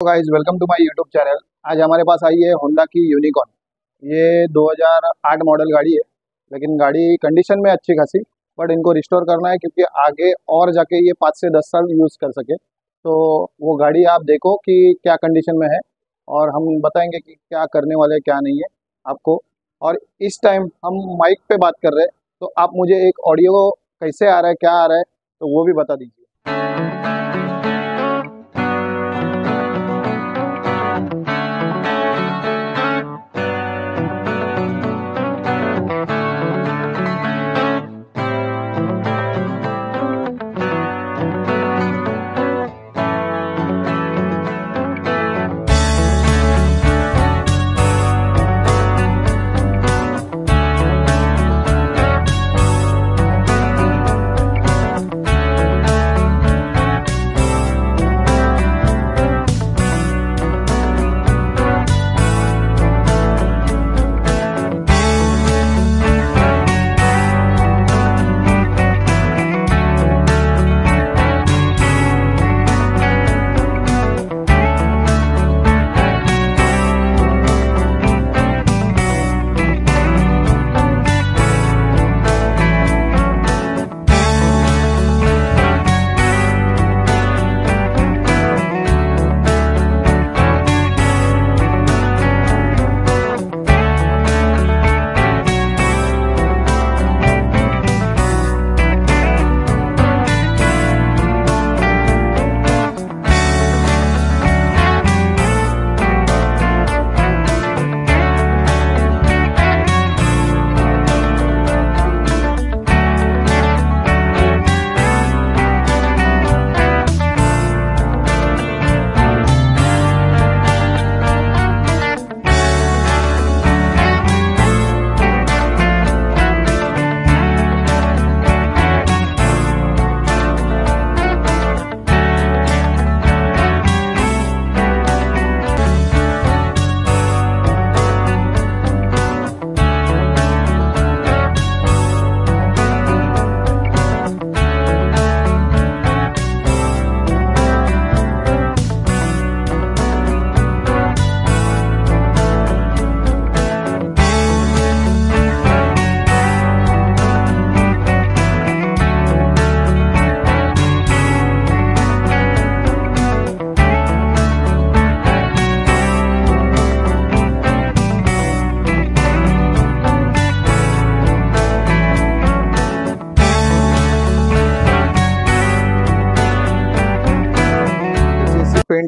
Guys welcome to my YouTube channel आज हमारे पास आई है होंडा की यूनिकॉर्न ये 2008 मॉडल गाड़ी है, लेकिन गाड़ी कंडीशन में अच्छी खासी बट इनको रिस्टोर करना है क्योंकि आगे और जाके ये पाँच से दस साल यूज़ कर सके। तो वो गाड़ी आप देखो कि क्या कंडीशन में है, और हम बताएँगे कि क्या करने वाले क्या नहीं है आपको। और इस टाइम हम माइक पर बात कर रहे हैं तो आप मुझे एक ऑडियो कैसे आ रहा है, क्या आ रहा है तो वो भी बता दीजिए।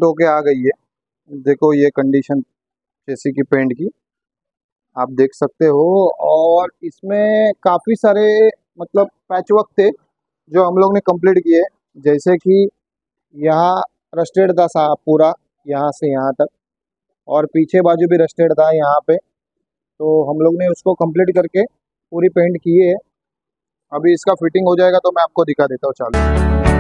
पेंट होके आ गई है। देखो ये कंडीशन चेसी की पेंट की। आप देख सकते हो और इसमें काफ़ी सारे मतलब पैच वर्क थे जो हम लोग ने कंप्लीट किए। जैसे कि यहाँ रस्टेड था सा पूरा, यहाँ से यहाँ तक। और पीछे बाजू भी रस्टेड था यहाँ पे। तो हम लोग ने उसको कंप्लीट करके पूरी पेंट किए है। अभी इसका फिटिंग हो जाएगा तो मैं आपको दिखा देता हूँ। चालू।